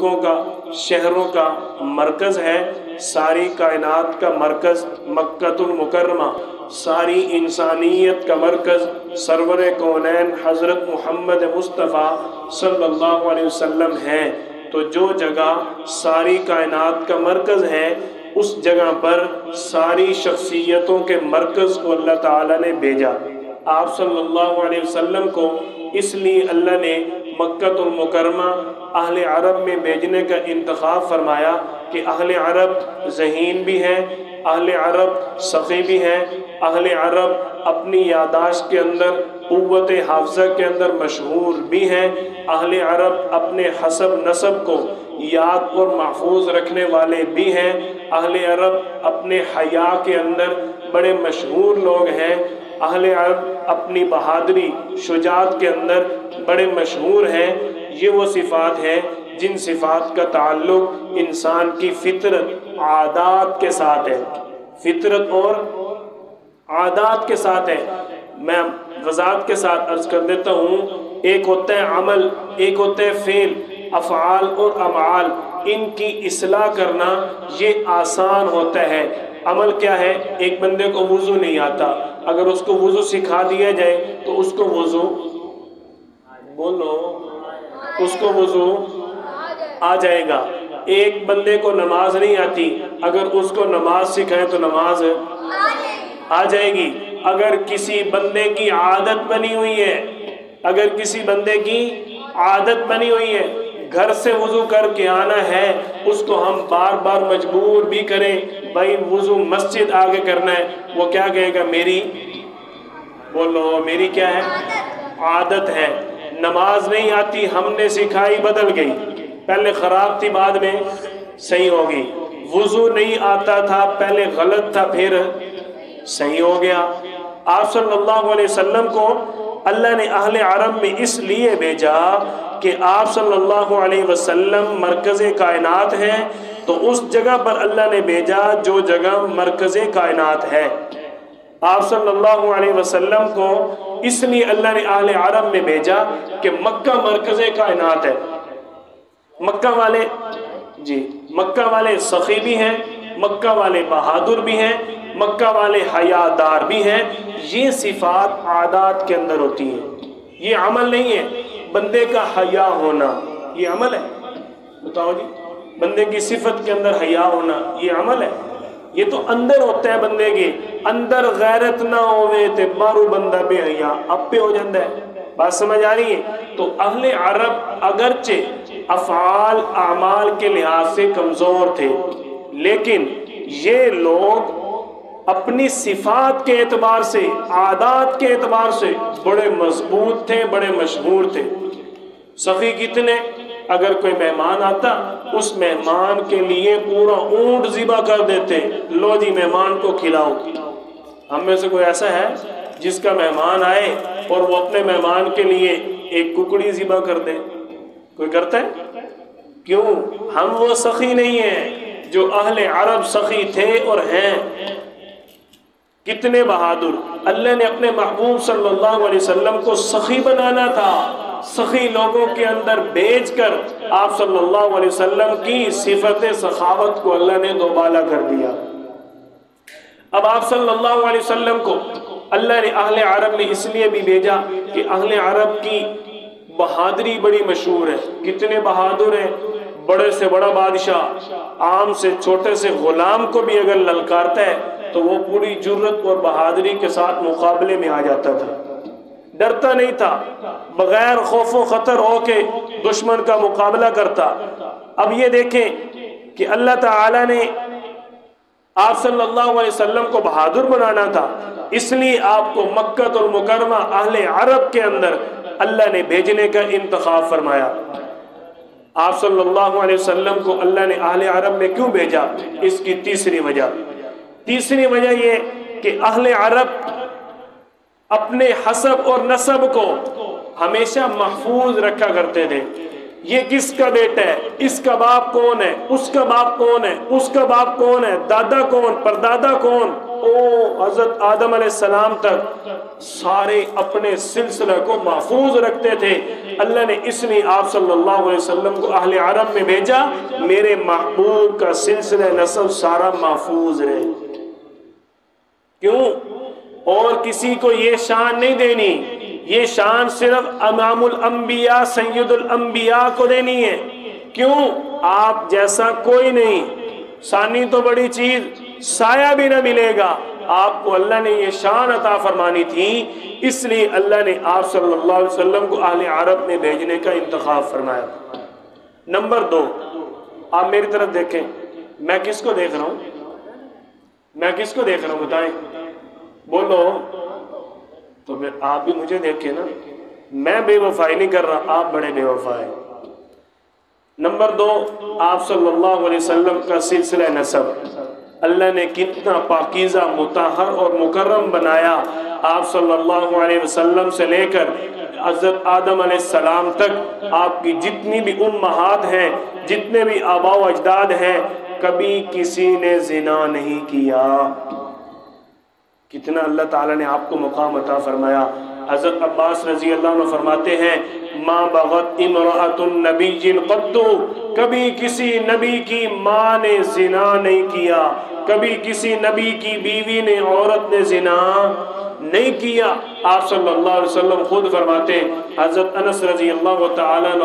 मुल्कों का, शहरों का मरकज़ है। सारी कायनात का मरकज़ मक्तुल मुकरमा सारी इंसानियत का मरकज़ सरवर कौनैन हज़रत मोहम्मद मुस्तफ़ा सल्लल्लाहु अलैहि वसल्लम है। तो जो जगह सारी कायनात का मरकज़ है, उस जगह पर सारी शख्सियतों के मरकज़ को अल्लाह ताला ने भेजा। आप सल्लल्लाहु अलैहि वसल्लम को इसलिए अल्लाह ने मक्तुल मुकरमा अहल अरब में भेजने का इंतखब फरमाया कि अहल अरब जहीन भी हैं, अहल अरब सफ़ी भी हैं, अहल अरब अपनी यादाश्त के अंदर क़वत हाफजा के अंदर मशहूर भी हैं, अहल अरब अपने हसब नसब को याद और महफूज रखने वाले भी हैं, अहल अरब अपने हया के अंदर बड़े मशहूर लोग हैं, अहल अरब अपनी बहादरी, शुजात के अंदर बड़े मशहूर हैं, ये वो सिफ़ात हैं जिन सिफ़ात का ताल्लुक इंसान की फितरत आदात के साथ है। फितरत और आदात के साथ है। मैं वजात के साथ अर्ज़ कर देता हूँ, एक होता है अमल, एक होता है फेल अफ़ाल और अमाल, इनकी असलाह करना ये आसान होता है। अमल क्या है? एक बंदे को वज़ू नहीं आता। अगर उसको वज़ू सिखा दिया जाए तो उसको वज़ू बोलो उसको वज़ू आ जाएगा। एक बंदे को नमाज़ नहीं आती। अगर उसको नमाज़ सिखाए तो नमाज़ आ जाएगी। अगर किसी बंदे की आदत बनी हुई है, अगर किसी बंदे की आदत बनी हुई है, घर से वज़ू करके आना है, उसको हम बार बार मजबूर भी करें, भाई वज़ू मस्जिद आगे करना है। वो क्या कहेगा, मेरी, बोलो मेरी क्या है? आदत है। नमाज़ नहीं आती, हमने सिखाई, बदल गई। पहले ख़राब थी बाद में सही होगी वज़ू नहीं आता था, पहले गलत था, फिर सही हो गया। आप सल्लल्लाहु अलैहि वसल्लम को अल्लाह ने अहले अरब में इसलिए भेजा कि आप सल्लल्लाहु अलैहि वसल्लम मरकज़ कायनात हैं तो उस जगह पर अल्लाह ने भेजा जो जगह मरकज़ कायनात है। आप सल्लल्लाहु अलैहि वसल्लम को इसलिए अल्लाह ने अहले अरब में भेजा कि मक्का मरकज़ कायनात है। मक्का वाले, जी, मक्का वाले सखी भी हैं, मक्का वाले बहादुर भी हैं, मक्का वाले हयादार भी हैं, ये सिफात आदात के अंदर होती हैं। ये अमल नहीं है, बंदे का हया होना, ये अमल है? बताओ जी, बंदे की सिफत के अंदर हया होना, ये अमल है? ये तो अंदर होता है बंदे के। अंदर गैरत ना होवे मारू बंदा बेहया अपे हो जाता है। बात समझ आ रही है? तो अहले अरब अगरचे अफाल अमाल के लिहाज से कमज़ोर थे। लेकिन ये लोग अपनी सिफात के एतबार से, आदात के एतबार से बड़े मज़बूत थे, बड़े मशहूर थे। सफ़ी कितने? अगर कोई मेहमान आता, उस मेहमान के लिए पूरा ऊँट ज़िबा कर देते, लो जी, मेहमान को खिलाओ हम में से कोई ऐसा है जिसका मेहमान आए और वो अपने मेहमान के लिए एक कुकड़ी ज़िबा कर दे? कोई करता है? क्यों? हम वो सखी नहीं है जो अहले अरब सखी थे और हैं। कितने बहादुर। अल्लाह ने अपने महबूब सल्लल्लाहु अलैहि वसल्लम को सखी बनाना था। सखी लोगों के अंदर भेज कर आप सल्लल्लाहु अलैहि वसल्लम की सिफत, सखावत को अल्लाह ने दोबाला कर दिया। अब आप सल्लल्लाहु अलैहि वसल्लम को अल्लाह ने अहले अरब में इसलिए भी भेजा कि अहले अरब की बहादुरी बड़ी मशहूर है। कितने बहादुर हैं। बड़े से बड़ा बादशाह, आम से छोटे से गुलाम को भी अगर ललकारता है तो वो पूरी जुर्रत और बहादुरी के साथ मुकाबले में आ जाता था। डरता नहीं था, बगैर खौफ खतर हो के दुश्मन का मुकाबला करता। अब ये देखें कि अल्लाह ताला ने आप सल्लल्लाहु अलैहि वसल्लम को बहादुर बनाना था। इसलिए आपको मक्कत और मुकरमा अहले अरब के अंदर अल्लाह ने भेजने का इंतखब फरमाया। आप सल्लल्लाहु अलैहि वसल्लम को अल्लाह ने अहले अरब में क्यों भेजा? इसकी तीसरी वजह। तीसरी वजह ये कि अहले अरब अपने हसब और नसब को हमेशा महफूज रखा करते थे। ये किसका बेटा है? इसका बाप कौन है? उसका बाप कौन है? उसका बाप कौन है? दादा कौन? परदादा कौन? ओ, हज़रत आदम सलाम तक सारे अपने सिलसिले को महफूज रखते थे। अल्लाह ने इसलिए आप सल्लल्लाहु अलैहि वसल्लम को अहले अरब में भेजा, मेरे महबूब का सिलसिला नसब सारा महफूज रहे। क्यों? और किसी को ये शान नहीं देनी। ये शान सिर्फ़ अमामुल अंबिया सैदुल अंबिया को देनी है। क्यों? आप जैसा कोई नहीं। सानी तो बड़ी चीज़, साया भी ना मिलेगा। आपको अल्लाह ने ये शान अता फरमानी थी, इसलिए अल्लाह ने आप सल्लल्लाहु अलैहि वसल्लम को अहले अरब में भेजने का इंतखब फरमाया। नंबर दो, आप मेरी तरफ़ देखें। मैं किसको देख रहा हूँ? मैं किसको देख रहा हूँ बताएँ? बोलो। तो फिर आप भी मुझे देखे ना। मैं बेवफाई नहीं कर रहा, आप बड़े बेवफाए नंबर दो, आप सल्लल्लाहु अलैहि वसल्लम का सिलसिला नसब। अल्लाह ने कितना पाकिज़ा, मुताहर और मुकर्रम बनाया आप सल्लल्लाहु अलैहि वसल्लम से लेकर हज़रत आदम सलाम तक। आपकी जितनी भी उम्महात हैं, जितने भी आबा अजदाद हैं कभी किसी ने जिना नहीं किया। कितना अल्लाह ताला ने आपको मुकाम अता फरमाया। हज़रत अब्बास रज़ी अल्लाह फरमाते हैं, माँ बगत इमरातुन नबी जिन कद्दू। कभी किसी नबी की माँ ने जिना नहीं किया। कभी किसी नबी की बीवी ने औरत ने जिना नहीं किया। आप सल्लल्लाहु अलैहि वसल्लम खुद फरमाते, हज़रत अनस रज़ी अल्लाह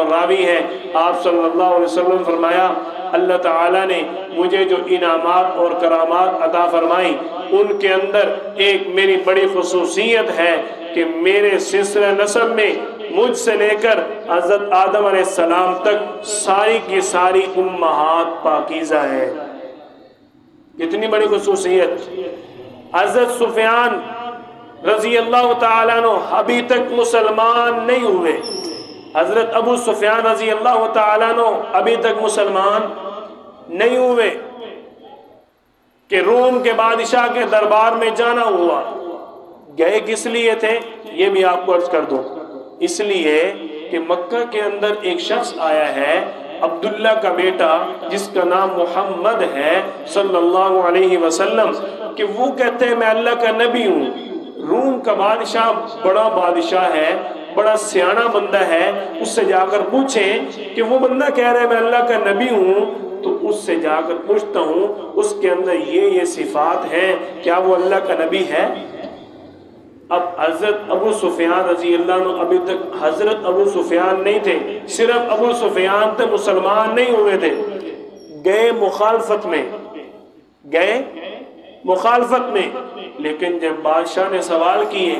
रावी है। आप सल्लल्लाहु अलैहि वसल्लम फरमाया, अल्लाह ताला ने मुझे जो इनामात और करामात अता फरमाई, उनके अंदर एक मेरी बड़ी खसूसियत है कि मेरे सिलसिला नसब में मुझसे लेकर हज़रत आदम सलाम तक सारी की सारी उम्महात पाकिज़ा है। कितनी बड़ी खसूसियत। हज़रत सुफियान रज़ी अल्लाह तु अभी तक मुसलमान नहीं हुए। हज़रत अबू सुफियान रज़ी अल्लाह तु अभी तक मुसलमान नहीं हुए। कि रोम के बादशाह के दरबार में जाना हुआ। गए किस लिए थे? ये भी आपको अर्ज़ कर दूँ। इसलिए कि मक्का के अंदर एक शख्स आया है, अब्दुल्ला का बेटा, जिसका नाम मोहम्मद है सल्लल्लाहु अलैहि वसल्लम, कि वो कहते हैं, मैं अल्लाह का नबी हूँ। रूम का बादशाह बड़ा बादशाह है, बड़ा सियाना बंदा है। उससे जाकर पूछे कि वो बंदा कह रहा है, मैं अल्लाह का नबी हूँ। तो उससे जाकर पूछता हूँ, उसके अंदर ये ये सिफात हैं, क्या वो अल्लाह का नबी है? अब हज़रत अबू सुफियान रज़ी अल्लाह अभी तक हज़रत अबू सुफियान नहीं थे, सिर्फ़ अबू सुफियान थे मुसलमान नहीं हुए थे। गए मुखालफत में, गए मुखालफत में। लेकिन जब बादशाह ने सवाल किए,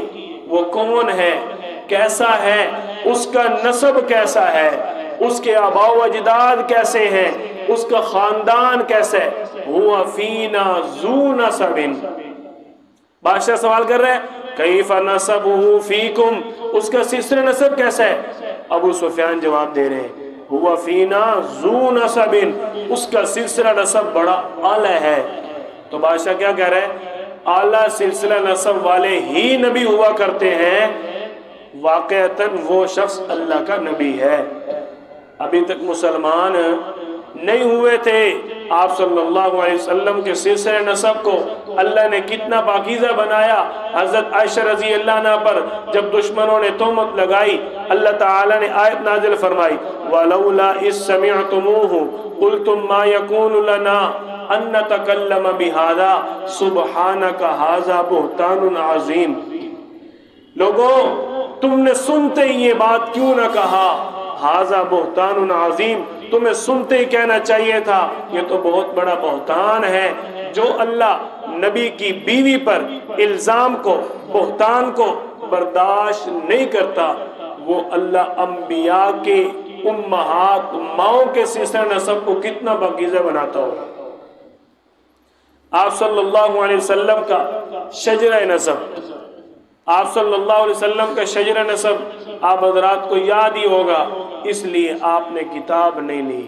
वो कौन है, कैसा है, उसका नसब कैसा है, उसके अबाव अजदाद कैसे हैं, उसका खानदान कैसे, हुआ फीना जू नसबिन। बादशाह सवाल कर रहे हैं कई नसब फीकुम, उसका सिलसिला नसब कैसा है? अबू सुफियान जवाब दे रहे हैं, हुआ फीना जू नसबिन, उसका सिलसिला नसब बड़ा आला है तो बादशाह क्या कह रहे हैं? आला सिलसिला नसब वाले ही नबी हुआ करते हैं। वाकता वो शख्स अल्लाह का नबी है। अभी तक मुसलमान नहीं हुए थे। आप सल्लल्लाहु अलैहि वसल्लम के सिलसिले नसब को अल्लाह ने कितना पाकिज़ा बनाया। हज़रत आयशा रज़ी अल्लाह पर जब दुश्मनों ने तोमत लगाई, अल्लाह ताला ने आयत नाजिल फरमाई, वलौला इस समिअतुमूहु कुलतुम मा यकून लना अन नतकल्लम बिहादा, सुबहानका हाजा बुहतानुन अजीम। लोगों, तुमने सुनते ही ये बात क्यों ना कहा? हाजा बोहतान अजीम। तुम्हें सुनते ही कहना चाहिए था, ये तो बहुत बड़ा बोहतान है जो अल्लाह नबी की बीवी पर इल्ज़ाम को, बोहतान को बर्दाश्त नहीं करता। वो अल्लाह अम्बिया के उम्महात माओ के सिलसिला नसब को कितना बगीजा बनाता हो आप सल्लल्लाहु अलैहि वसल्लम का शजरा नसब आप सल्लल्लाहु अलैहि वसल्लम का शजर नसब, आप हजरात को याद ही होगा, इसलिए आपने किताब नहीं ली।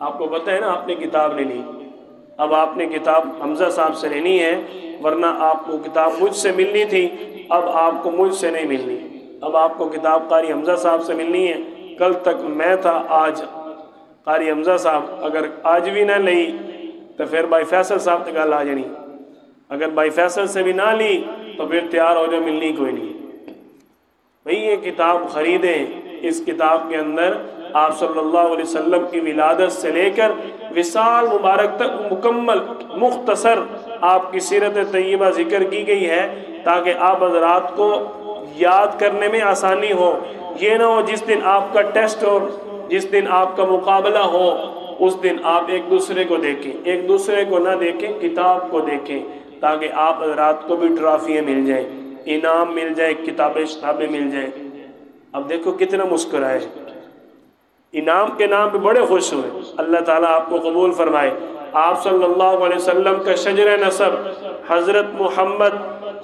आपको पता है ना, आपने किताब नहीं ली। अब आपने किताब हमजा साहब से लेनी है, वरना आपको किताब मुझसे मिलनी थी, अब आपको मुझसे नहीं मिलनी। अब आपको किताब कारी हमजा साहब से मिलनी है। कल तक मैं था, आज कारी हमजा साहब अगर आज भी ना ली तो फिर भाई फैसल साहब तक गल आ जानी। अगर भाई फैसल से भी ना ली तो फिर तैयार हो जाओ, मिलनी कोई नहीं भाई ये किताब ख़रीदें, इस किताब के अंदर आप सल्लल्लाहु अलैहि वसल्लम की विलादत से लेकर विशाल मुबारक तक मुकम्मल, मुख्तसर आपकी सीरत तय्यबा ज़िक्र की गई है, ताकि आप हजरात को याद करने में आसानी हो। ये ना हो जिस दिन आपका टेस्ट हो, जिस दिन आपका मुकाबला हो, उस दिन आप एक दूसरे को देखें, एक दूसरे को ना देखें, किताब को देखें। ताकि आप हजरात को भी ट्रॉफियाँ मिल जाए, इनाम मिल जाए, किताबें, शताबें मिल जाए। अब देखो कितना मुस्कुराए इनाम के नाम पे बड़े खुश हुए। अल्लाह ताला आपको कबूल फरमाए। आप सल्लल्लाहु अलैहि वसल्लम का शजर नसब, हज़रत मोहम्मद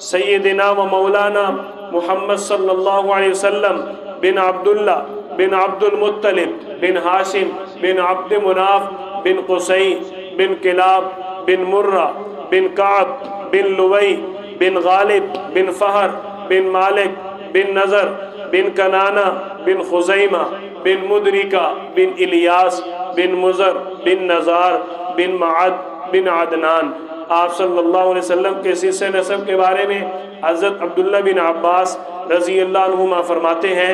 सैदिना व मौलाना मोहम्मद सल्लल्लाहु अलैहि वसल्लम बिन अब्दुल्ला बिन अब्दुल मुत्तलिब बिन हाशिम बिन अब्द मुनाफ बिन कुसई बिन किलाब बिन मुर्रा बिन काब, बिन लुवई बिन गालिब, बिन फ़हर, बिन मालिक, बिन नज़र, बिन कनाना, बिन खुजैमा, बिन मुदरिका, बिन इलियास, बिन मुज़र, बिन नज़ार, बिन माद, बिन आदनान। आप सल्लल्लाहु अलैहि वसल्लम के सिलसिले नसब के बारे में हज़रत अब्दुल्ला बिन अब्बास रज़ी फरमाते हैं,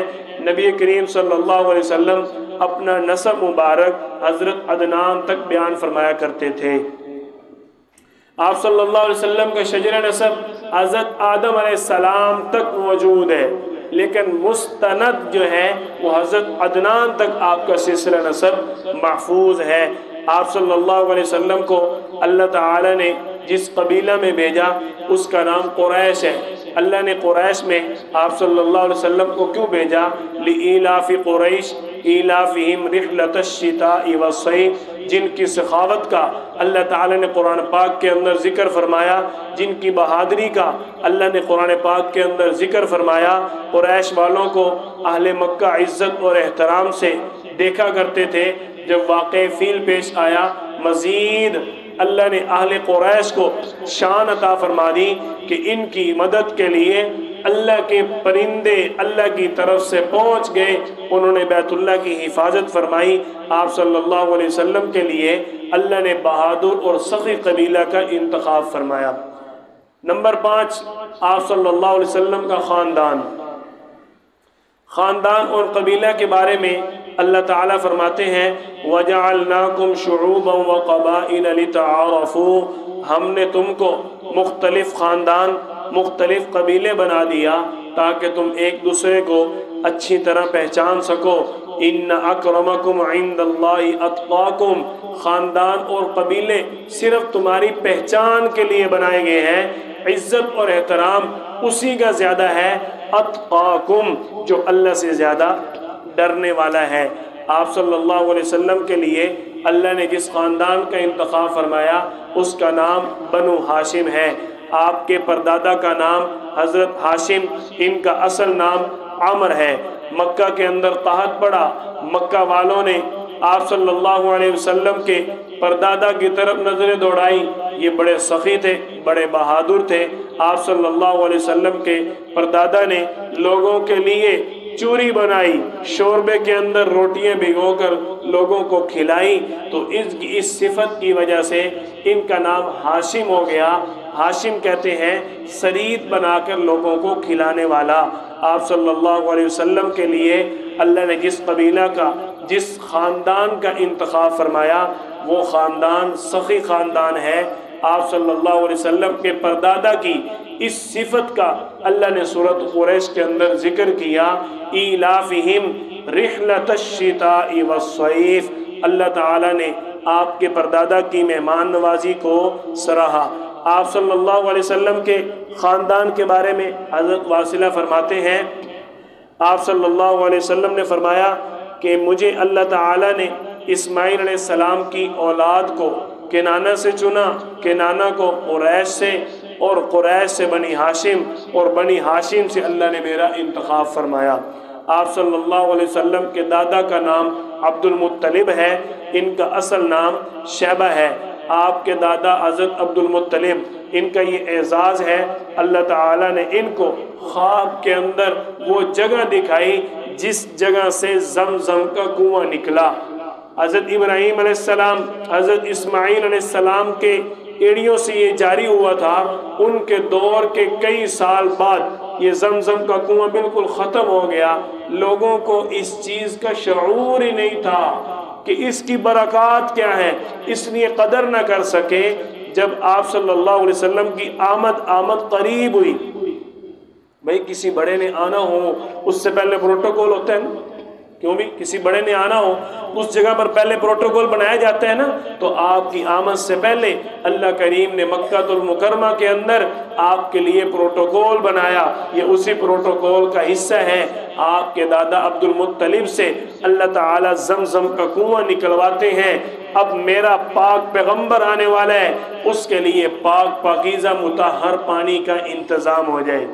नबी करीम सल्लल्लाहु अलैहि वसल्लम अपना नसब मुबारक हज़रत अदनान तक बयान फरमाया करते थे। आप सल्लल्लाहु अलैहि वसल्लम का शजर नसब हज़रत आदम सलाम तक मौजूद है, लेकिन मुस्तनद जो है, वो हज़रत अदनान तक आपका सिलसिला नसब महफूज है। आप सल्लल्लाहु अलैहि वसल्लम को अल्लाह ताला ने जिस कबीला में भेजा, उसका नाम कुरैश है। अल्लाह ने कुरैश में आप सल्लल्लाहु अलैहि वसल्लम को क्यों भेजा? लीलाफ़ी कुरैश इलाफ़िहिम रिहलतशिता वसई जिनकी सखावत का, अल्लाह ताला ने कुरान पाक के अंदर ज़िक्र फरमाया। जिनकी बहादरी का, अल्लाह ने कुरान पाक के अंदर ज़िक्र फरमाया। कुरैश वालों को अहल मक्का इज़्ज़त और एहतराम से देखा करते थे। जब वाक़ फ़ील पेश आया, मज़ीद अल्लाह ने अहल कुरैश को शान अता फरमा दी कि इनकी मदद के लिए अल्लाह के परिंदे अल्लाह की तरफ़ से पहुँच गए। उन्होंने बैतुल्ला की हिफाजत फरमाई। आप सल्लल्लाहु अलैहि वसल्लम के लिए अल्लाह ने बहादुर और सखी कबीला का इंतखब फरमाया। नंबर पाँच, आप सल्लल्लाहु अलैहि वसल्लम का ख़ानदान। ख़ानदान और कबीला के बारे में अल्लाह ताला फरमाते हैं वजालनाकुम शुरूब व कबाइलतारफ़ू हमने तुमको मुख्तलिफ़ ख़ानदान, मुख्तलिफ़ कबीले बना दिया ताकि तुम एक दूसरे को अच्छी तरह पहचान सको। इन अक्रमकुम अतकाकुम। ख़ानदान और कबीले सिर्फ़ तुम्हारी पहचान के लिए बनाए गए हैं। इज़्ज़त और एहतराम उसी का ज़्यादा है, अतकाकुम, जो अल्लाह से ज़्यादा डरने वाला है। आप सल्लल्लाहु अलैहि वसल्लम के लिए अल्लाह ने जिस ख़ानदान का इंतखब फरमाया, उसका नाम बनु हाशिम है। आपके परदादा का नाम हज़रत हाशिम, इनका असल नाम आमर है। मक्का के अंदर ताहत पड़ा। मक्का वालों ने आप सल्लल्लाहु अलैहि वसल्लम के परदादा की तरफ़ नज़रें दौड़ाई। ये बड़े सखी थे, बड़े बहादुर थे। आप सल्लल्लाहु अलैहि वसल्लम के परदादा ने लोगों के लिए चूरी बनाई, शोरबे के अंदर रोटियाँ भिगोकर लोगों को खिलाई तो इस इस सिफत की वजह से इनका नाम हाशिम हो गया। हाशिम कहते हैं शरीद बनाकर लोगों को खिलाने वाला। आप सल्लल्लाहु अलैहि वसल्लम के लिए अल्लाह ने जिस कबीला का, जिस ख़ानदान का इंतखब फरमाया, वो ख़ानदान, सखी ख़ानदान है। आप सल्लल्लाहु अलैहि वसल्लम के परदादा की इस सिफत का अल्लाह ने सूरत कुरैश के अंदर ज़िक्र किया ईलाफ़िहिम रिहलतशिता वसैफ़ अल्लाह ताला ने आपके परदादा की मेहमान नवाजी को सराहा। आप सल्लल्लाहु अलैहि वसल्लम के ख़ानदान के बारे में हज़रत वासिला फरमाते हैं। आप सल्लल्लाहु अलैहि वसल्लम ने फरमाया कि मुझे अल्लाह ताला ने इस्माइल सलाम की औलाद को किनाना से चुना, किनाना को कुरैश से और कुरैश से बनी हाशिम और बनी हाशिम से अल्लाह ने मेरा इंतखब फरमाया। आप सल्लल्लाहु अलैहि वसल्लम के दादा का नाम अब्दुल है, इनका असल नाम शैबा है। आपके दादा हज़रत अब्दुल मुत्तलिब, इनका ये एज़ाज़ है, अल्लाह ताला ने इनको ख्वाब के अंदर वो जगह दिखाई, जिस जगह से जम जम का कुआँ निकला। हज़रत इब्राहीम सलाम हज़रत इस्माईल के एड़ियों से ये जारी हुआ था, उनके दौर के कई साल बाद ये जमजम का कुआँ बिल्कुल ख़त्म हो गया। लोगों को इस चीज़ का शूर ही नहीं था कि इसकी बरक़ात क्या है। इसलिए कदर न कर सके। जब आप सल्लल्लाहु अलैहि वसल्लम की आमद आमद करीब हुई, भाई किसी बड़े ने आना हो, उससे पहले प्रोटोकॉल होता है क्यों भी किसी बड़े ने आना हो, उस जगह पर पहले प्रोटोकॉल बनाया जाता है ना तो आपकी आमद से पहले अल्लाह करीम ने मक्का के अंदर आपके लिए प्रोटोकॉल बनाया। ये उसी प्रोटोकॉल का हिस्सा है। आपके दादा अब्दुल मुत्तलिब से अल्लाह ताला जमजम का कुआँ निकलवाते हैं। अब मेरा पाक पैगंबर आने वाला है। उसके लिए पाक पाकिज़ा मुताहर पानी का इंतज़ाम हो जाए।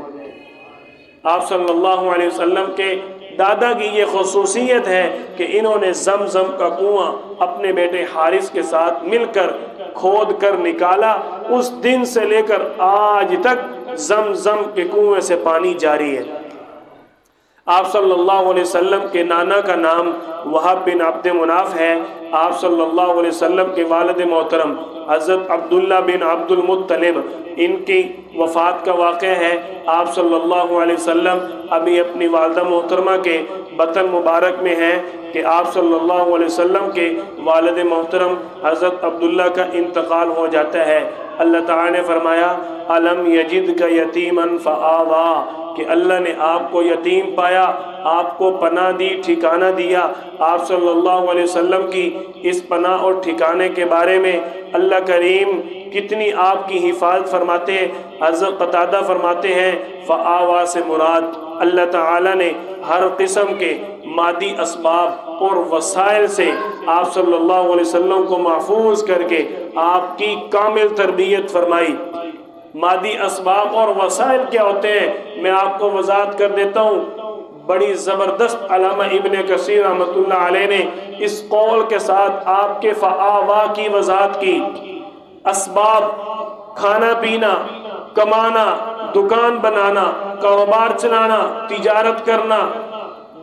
आप सल्लल्लाहु अलैहि वसल्लम के दादा की ये खसूसियत है कि इन्होंने जम जम का कुआँ अपने बेटे हारिस के साथ मिलकर खोद कर निकाला। उस दिन से लेकर आज तक जम जम के कुएँ से पानी जारी है। आप सल्लल्लाहु अलैहि वसल्लम के नाना का नाम वहाब बिन अब्द मुनाफ है। आप सल्लल्लाहु अलैहि वसल्लम के वालद मोहतरम हज़रत अब्दुल्ला बिन अब्दुल मुत्तलिब, इनकी वफ़ात का वाक़ है। आप सल्लल्लाहु अलैहि वसल्लम अभी अपनी वालदा मोहतरमा के बतन मुबारक में हैं कि आप सल्लल्लाहु अलैहि वसल्लम के वालद मोहतरम हज़रत अब्दुल्ला का इंतकाल हो जाता है। अल्लाह ताला ने फरमाया, अलम यजिद का यतीमन फ़ावा कि अल्लाह ने आपको यतीम पाया, आपको पना दी, ठिकाना दिया। आप सल्लल्लाहु अलैहि वसल्लम की इस पना और ठिकाने के बारे में अल्लाह करीम कितनी आपकी हिफाजत फरमाते हज़रत कतादा फरमाते हैं फ़ावा से मुराद। अल्लाह ताला ने हर किस्म के मादी इसबाब और वसाइल से आप सल्लल्लाहु अलैहि वसल्लम को महफूज करके आपकी कामिल तरबियत फरमाई। मादी इसबाब और वसाइल क्या होते हैं? मैं आपको वजात कर देता हूँ। बड़ी ज़बरदस्त अलामा इबन कसीर अलैह ने इस कौल के साथ आपके फ़ावा की वजात की। इसबाब खाना पीना, कमाना, दुकान बनाना, कारोबार चलाना, तिजारत करना,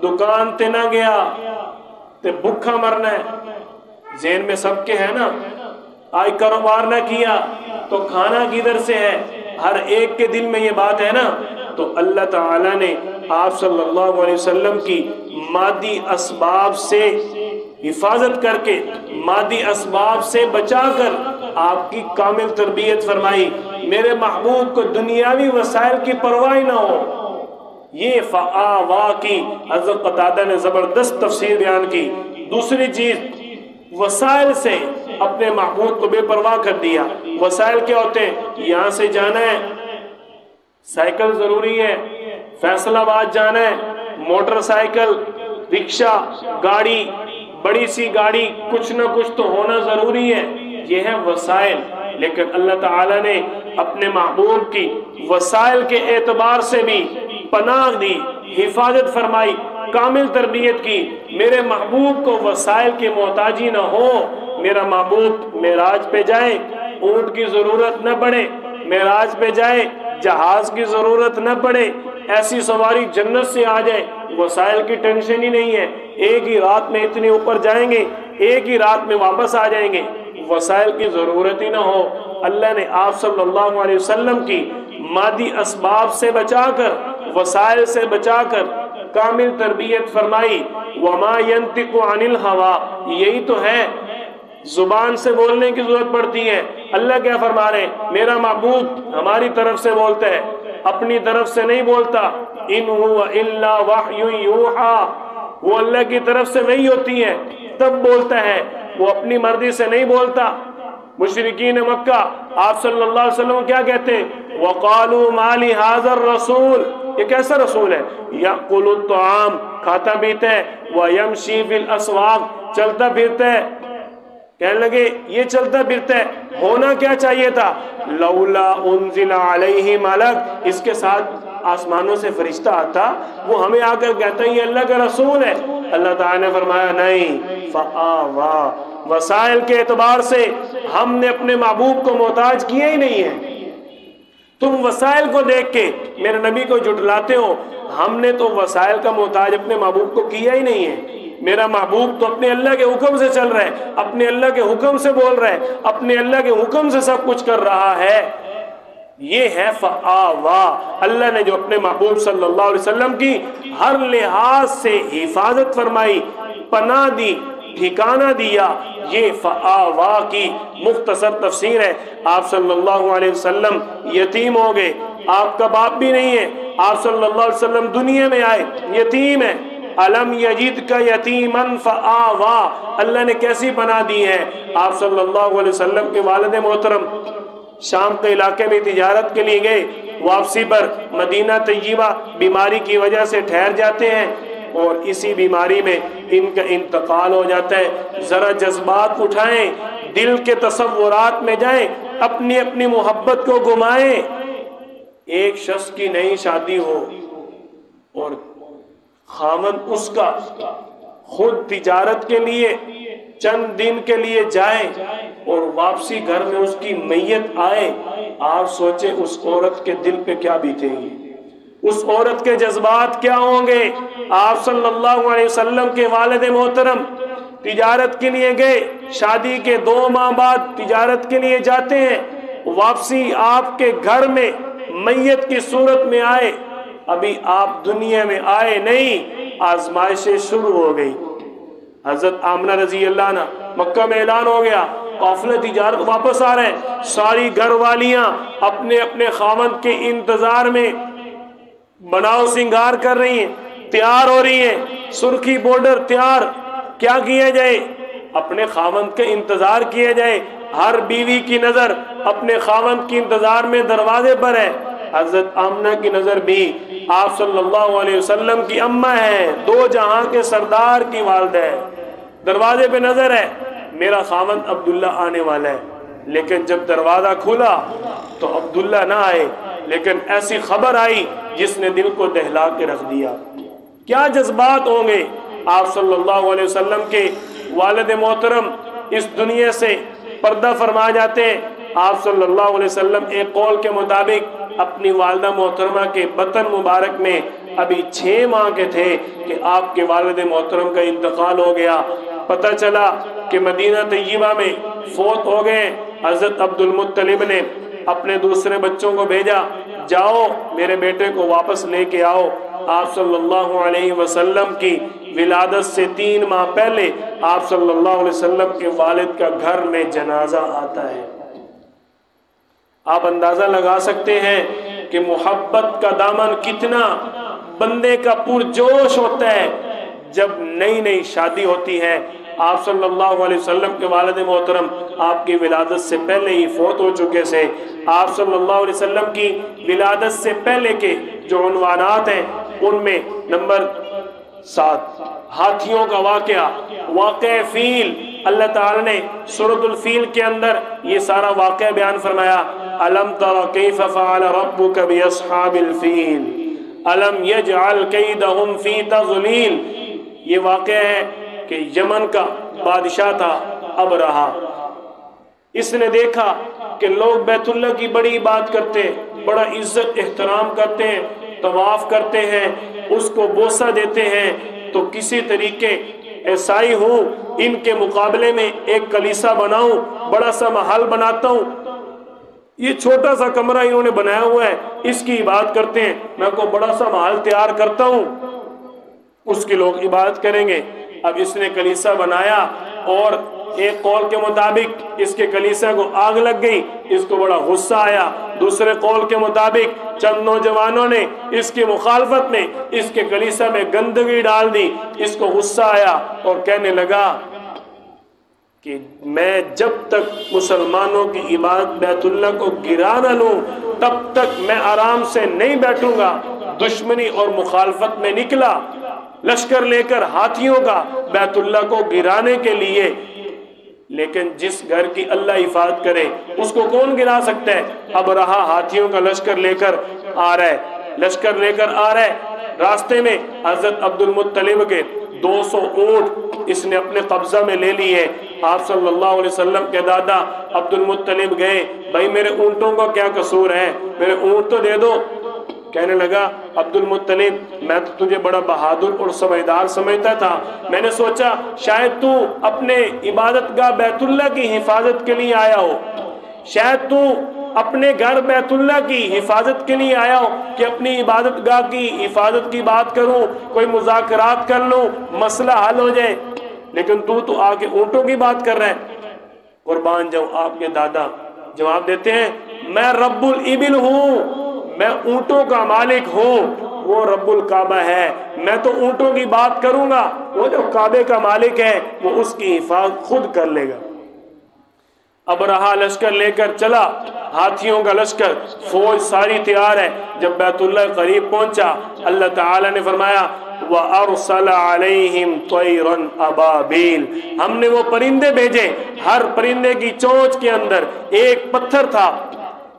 दुकान ते ना गया ते भूखा मरना है। जेन में सबके है ना? आज कारोबार ना किया। तो खाना किधर से है? हर एक के दिल में ये बात है ना? तो अल्लाह ताला ने आप सल्लल्लाहु अलैहि वसल्लम की मादी असबाब से हिफाजत करके, मादी असबाब से बचाकर आपकी कामिल तरबियत फरमाई। मेरे महबूब को दुनियावी वसाइल की परवाह ना हो। ये फ़ावा की हज़रत कतादा ने ज़बरदस्त तफसीर बयान की। दूसरी चीज़, वसाइल से अपने महबूब को बेपरवाह कर दिया। वसाइल क्या होते हैं? यहाँ से जाना है। साइकिल ज़रूरी है। फैसलाबाद जाना है। मोटरसाइकिल, रिक्शा, गाड़ी, बड़ी सी गाड़ी, कुछ ना कुछ तो होना ज़रूरी है। ये है वसाइल। लेकिन अल्लाह ताला ने अपने महबूब की वसाइल के एतबार से भी पनाह दी, हिफाजत फरमाई, कामिल तरबियत की। मेरे महबूब को वसाइल की मोहताजी ना हो मेरा महबूब मेराज पे जाए, ऊँट की ज़रूरत न पड़े, मेराज पे जाए, जहाज़ की ज़रूरत न पड़े, ऐसी सवारी जन्नत से आ जाए, वसाइल की टेंशन ही नहीं है, एक ही रात में इतने ऊपर जाएँगे, एक ही रात में वापस आ जाएँगे, वसाइल की ज़रूरत ही ना हो, अल्लाह ने आप सल्लल्लाहु अलैहि वसल्लम की मादी इसबाब से बचाकर, वसाइल से बचाकर कामिल तरबियत फरमाई, वमा यंतिक अनिल हवा, यही तो है ज़ुबान से बोलने की ज़रूरत पड़ती है। अल्लाह क्या फरमा रहे मेरा महबूब हमारी तरफ़ से बोलते है। अपनी तरफ़ से नहीं बोलता। इन इल्ला वो अल्लाह की तरफ़ से वही होती है। तब बोलता है। वो अपनी मर्ज़ी से नहीं बोलता। मुशरकिन मक्का, आप सल्लल्लाहु अलैहि वसल्लम क्या कहते हैं? वकालू माली हाजर रसूल। ये कैसा रसूल है? या कुल आम खाता पीता है। वह यमशी बिल चलता फिरता है। कहने लगे, ये चलता फिरता है, होना क्या चाहिए था? लौला उनजिला मलक। इसके साथ आसमानों से फरिश्ता आता, वो हमें आकर कहता है, ये अल्लाह का रसूल है। अल्लाह ताला ने फरमाया, नहीं। फ़ावा वसाइल के एतबार से हमने अपने महबूब को मोहताज किया ही नहीं है। तुम वसाइल को देख के मेरे नबी को जुटलाते हो। हमने तो वसाइल का मोहताज अपने महबूब को किया ही नहीं है। मेरा महबूब तो अपने अल्लाह के हुक्म से चल रहा है, अपने अल्लाह के हुक्म से बोल रहा है, अपने अल्लाह के हुक्म से सब कुछ कर रहा है। ये है फ़ावा अल्लाह ने जो अपने महबूब सल्लल्लाहु अलैहि वसल्लम की हर लिहाज से हिफाजत फरमाई पना दी, ठिकाना दिया, ये फ़ावा की मुख्तसर तफसीर है। आप सल्लल्लाहु अलैहि वसल्लम यतीम हो गए। आपका बाप भी नहीं है। आप सल्लल्लाहु अलैहि वसल्लम दुनिया में आए, यतीम है। अलम यजीद का यतीमन फ़ावा अल्लाह ने कैसी बना दी है? आप सल्लल्लाहु अलैहि वसल्लम के वालद मोहतरम, शाम के इलाके में तिजारत के लिए गए, वापसी पर मदीना तय्यबा बीमारी की वजह से ठहर जाते हैं और इसी बीमारी में इनका इंतकाल हो जाता है। ज़रा जज्बात उठाएँ, दिल के तस्वुरात में जाएँ अपनी अपनी मोहब्बत को घुमाएँ एक शख्स की नई शादी हो और खामन उसका खुद तिजारत के लिए, चंद दिन के लिए जाए और वापसी घर में उसकी मैयत आए। आप सोचे उस औरत के दिल पे क्या बीतेगी? उस औरत के जज्बात क्या होंगे? आप सल्लल्लाहु अलैहि वसल्लम के वालिद मोहतरम तिजारत के लिए गए, शादी के दो माह बाद तिजारत के लिए जाते हैं। वापसी आपके घर में मैयत की सूरत में आए। अभी आप दुनिया में आए नहीं, आजमाइशें शुरू हो गई। हज़रत आमना रज़ी अल्लाह ना मक्का में ऐलान हो गया काफिले तिजारत वापस आ रहे हैं। सारी घर वालियाँ अपने अपने खामन के इंतज़ार में बनाओ सिंगार कर रही हैं, तैयार हो रही हैं। सुर्खी बॉर्डर तैयार, क्या किया जाए? अपने खामंद के इंतज़ार किए जाए। हर बीवी की नज़र अपने खामंद की इंतज़ार में दरवाजे पर है। हज़रत आमना की नज़र भी आप सल्लल्लाहु अलैहि वसल्लम की अम्मा है, दो जहाँ के सरदार की वालद है। दरवाजे पे नज़र है, मेरा खावन अब्दुल्ला आने वाला है। लेकिन जब दरवाज़ा खुला तो अब्दुल्ला ना आए, लेकिन ऐसी खबर आई जिसने दिल को दहला के रख दिया। क्या जज्बात होंगे आप सल्लल्लाहु अलैहि वसल्लम के वालद मोहतरम? इस दुनिया से पर्दा फरमा जाते हैं। आप सल्लल्लाहु अलैहि वसल्लम एक कौल के मुताबिक अपनी वालदा मोहतरमा के बतन मुबारक में अभी छः माह के थे कि आपके वालद मोहतरम का इंतकाल हो गया। पता चला कि मदीना तय्यबा में फोत हो गए। हज़रत अब्दुल मुत्तलिब ने अपने दूसरे बच्चों को भेजा, जाओ, मेरे बेटे को वापस लेके आओ। आप सल्लल्लाहु अलैहि वसल्लम की विलादत से तीन माह पहले आप सल्लल्लाहु अलैहि वसल्लम के वालिद का घर में जनाजा आता है। आप अंदाज़ा लगा सकते हैं कि मोहब्बत का दामन कितना बंदे का पुरजोश होता है जब नई नई शादी होती है। आप सल्लल्लाहु अलैहि वसल्लम के वालद मोहतरम, आपकी विलादत से पहले ही फोत हो चुके से आप सल्लल्लाहु अलैहि वसल्लम की विलादत से पहले के जो उनवानात हैं, उनमें नंबर सात, हाथियों का वाक़ वाक़ फील, अल्लाह ताला ने सूरतुल फील के अंदर ये सारा वाक़ बयान फरमाया। अलम तरा कैफ फ़अल रब्बुक बिअस्हाबिल फील अलम यजअल कैदहुम फ़ी तज़लील ये वाक़ है कि यमन का बादशाह था अब रहा इसने देखा कि लोग बैतुल्ला की बड़ी बात करते हैं बड़ा इज़्ज़त, एहतराम करते हैं तवाफ करते हैं, उसको बोसा देते हैं। तो किसी तरीके ऐसाई हूँ, इनके मुकाबले में एक कलीसा बनाऊँ, बड़ा सा महल बनाता हूँ ये छोटा सा कमरा इन्होंने बनाया हुआ है। इसकी इबादत करते हैं। मैं को बड़ा सा महल तैयार करता हूँ। उसके लोग इबादत करेंगे। अब इसने कलीसा बनाया और एक कौल के मुताबिक इसके कलीसा को आग लग गई। इसको बड़ा गुस्सा आया। दूसरे कौल के मुताबिक चंद नौजवानों ने इसकी मुखालफत में इसके कलीसा में गंदगी डाल दी। इसको गुस्सा आया और कहने लगा कि मैं जब तक मुसलमानों की इबादत बैतुल्ला को गिरा न लूँ, तब तक मैं आराम से नहीं बैठूँगा। दुश्मनी और मुखालफत में निकला, लश्कर लेकर हाथियों का बैतुल्ला को गिराने के लिए। लेकिन जिस घर की अल्लाह हिफाजत करे, उसको कौन गिरा सकता है? अब रहा हाथियों का लश्कर लेकर आ रहा है। लश्कर लेकर आ रहा है। रास्ते में हज़रत अब्दुल मुत्तलिब के 200 ऊँट इसने अपने कब्जा में ले लिए। आप सल्लल्लाहु अलैहि वसल्लम के दादा अब्दुल मुत्तलिब गए, भाई, मेरे ऊंटों का क्या कसूर है? मेरे ऊँट तो दे दो। कहने लगा, अब्दुल मुत्तलिब, मैं तो तुझे बड़ा बहादुर और समझदार समझता था। मैंने सोचा, शायद तू अपने इबादत गाह बैतुल्ला की हिफाजत के लिए आया हो। शायद तू अपने घर बैतुल्ला की हिफाजत के लिए आया हो कि अपनी इबादत गाह की हिफाजत की बात करूँ, कोई मुजाकरात कर लूँ, मसला हल हो जाए। लेकिन तू तो आके ऊँटों की बात कर रहा है। कुर्बान जाऊँ आपके दादा। जवाब देते हैं, मैं रब्बुल इबिल हूँ, मैं ऊंटों का मालिक हूँ। वो रब्बुल काबा है। मैं तो ऊँटों की बात करूँगा। वो जो काबे का मालिक है, वो उसकी हिफाजत खुद कर लेगा। अब रहा लश्कर लेकर चला। हाथियों का लश्कर। फौज सारी तैयार है। जब बैतुल्ला करीब पहुँचा, अल्लाह ताला ने फरमाया अबाबील। हमने वो परिंदे भेजे। हर परिंदे की चोंच के अंदर एक पत्थर था,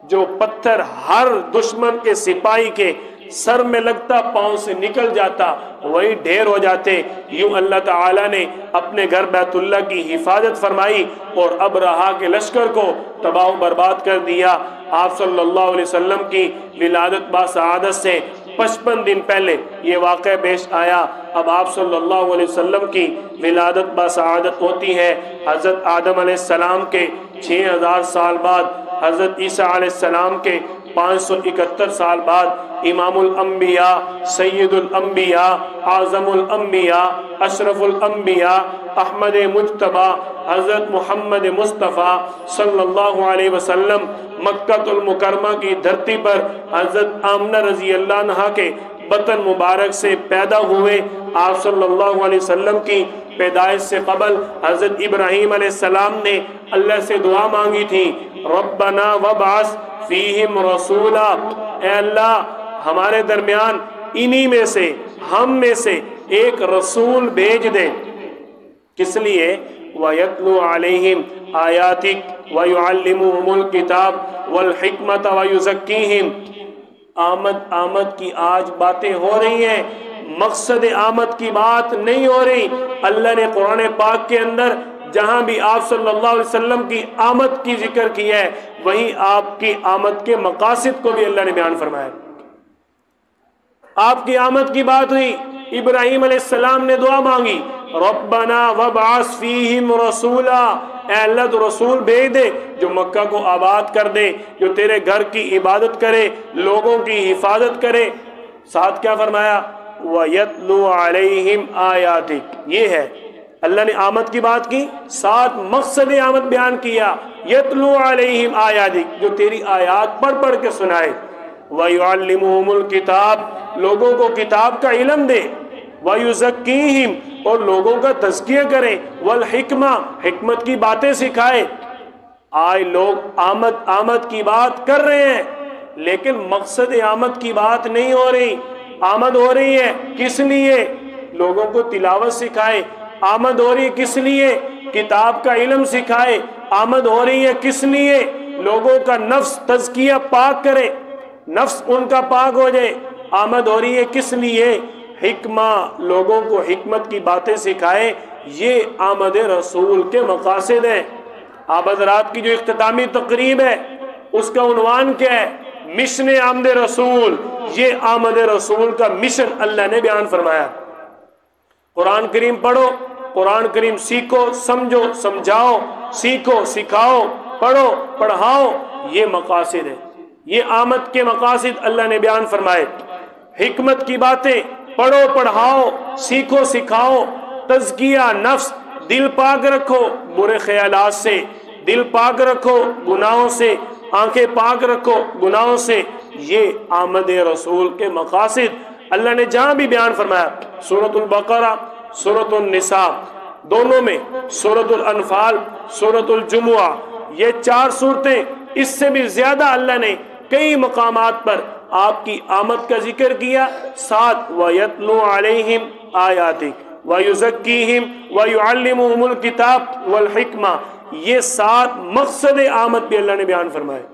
जो पत्थर हर दुश्मन के सिपाही के सर में लगता, पाँव से निकल जाता, वही ढेर हो जाते। यूँ अल्लाह ताला ने अपने घर बैतुल्ला की हिफाजत फरमाई और अब रहा के लश्कर को तबाह बर्बाद कर दिया। आप सल्लल्लाहु अलैहि वसल्लम की विलादत बासआदत से पचपन दिन पहले ये वाक़ पेश आया। अब आप सल्लल्लाहु अलैहि वसल्लम की विलादत बासआदत होती है। हज़रत आदम सलाम के छः हज़ार साल बाद हज़रत ईसा सलाम के पाँच सौ इकहत्तर साल बाद इमामुल अम्बिया सैदुल अम्बिया आज़मुल अम्बिया अशरफुल अम्बिया अहमद मुशतबा हज़रत मोहम्मद मुस्तफ़ा सल्लल्लाहु अलैहि वसल्लम मक्कतुल मुकरमा की धरती पर हज़रत आमना रज़ी अल्लाह के बतन मुबारक से पैदा हुए। आप सल्लल्लाहु अलैहि वसल्लम की पैदाइश से कबल हज़रत इब्राहीम सलाम ने अल्लाह से दुआ मांगी थी, रब्बना वबास फ़ीहिम रसूला। अल्लाह, हमारे दरमियान इन्हीं में से, हम में से एक रसूल भेज दे। किस लिए? वयतलु अलैहिम आयातिक, वयुअल्लिमुहुमुल किताब, वल हिकमत, वयुज़क्कीहिम। आमद आमद की आज बातें हो रही हैं। मकसद आमद की बात नहीं हो रही। अल्लाह ने कुरान पाक के अंदर, जहाँ भी आप सल्लल्लाहु अलैहि वसल्लम की आमद की ज़िक्र की है, वहीं आपकी आमद के मकासद को भी अल्लाह ने बयान फरमाया। आपकी आमद की बात हुई। इब्राहिम ने दुआ मांगी। रब्बना वबास फीहिम रसूला। रसूल भेज दे, जो मक्का को आबाद कर दे, जो तेरे घर की इबादत करे, लोगों की हिफाजत करे। साथ क्या फरमाया? वयतलु अलैहिम आयातिक ये है, अल्लाह ने आमद की बात की साथ मकसद आमद बयान किया। यतलु अलैहिम आयातिक जो तेरी आयात पढ़ पढ़ के सुनाए। वयुअल्लिमुहुमुल किताब, लोगों को किताब का इलम दे। वयुजक्कीहिम, और लोगों का तस्किया करे, वल हिकमा, हिकमत की बातें सिखाए। आए लोग आमद आमद की बात कर रहे हैं, लेकिन मकसद आमद की बात नहीं हो रही। आमद हो रही है किस लिए? लोगों को तिलावत सिखाए। आमद हो रही है किस लिए? किताब का इलम सिखाए। आमद हो रही है किस लिए? लोगों का नफ्स, तजकिया पाक करे। नफ्स उनका पाक हो जाए। आमद हो रही है किस लिए? हिकमा, लोगों को हिकमत की बातें सिखाए, ये आमद रसूल के मकासद हैं। आप हजरात की जो अख्तामी तकरीब है, उसका उनवान क्या है? मिशन आमद रसूल। ये आमद रसूल का मिशन अल्लाह ने बयान फरमाया। कुरान करीम पढ़ो, कुरान करीम सीखो, समझो, समझाओ, सीखो, सिखाओ, पढ़ो, पढ़ाओ, ये मकासद है। ये आमद के मकासद अल्लाह ने बयान फरमाए। हमत की बातें पढ़ो, पढ़ाओ, सीखो, सिखाओ। तजकिया, नफ्स, दिल पाक रखो बुरे ख्याल से। दिल पाक रखो गुनाहों से। आँखें पाक रखो गुनाहों से। ये आमद रसूल के मकासद। अल्लाह ने जहाँ भी बयान फरमाया, सूरतुल बकरा सूरतुल दोनों में सूरतुल अनफाल, सूरतुल जुमुआ, ये चार सूरतें, इससे भी ज़्यादा अल्लाह ने कई मकामात पर आपकी आमद का ज़िक्र किया, सात वयतलु आलिम आयातिक वयुजक्कीहिम, वयुअल्लिमुहुमुल किताब वलहिकमा ये सात मकसद आमद भी अल्लाह ने बयान फरमाए।